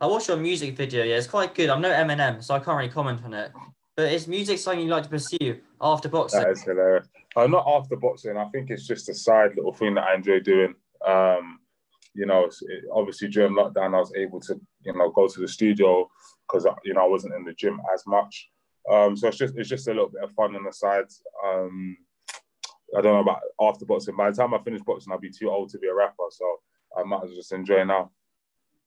I watched your music video. Yeah, it's quite good. I'm no Eminem, so I can't really comment on it. But is music something you like to pursue after boxing? That is hilarious. Uh, not after boxing. I think it's just a side little thing that I enjoy doing. Um, you know, it, obviously during lockdown, I was able to, you know, go to the studio because you know I wasn't in the gym as much. Um, so it's just it's just a little bit of fun on the sides. Um, I don't know about after boxing. By the time I finish boxing, I'll be too old to be a rapper. So I might as well just enjoy now.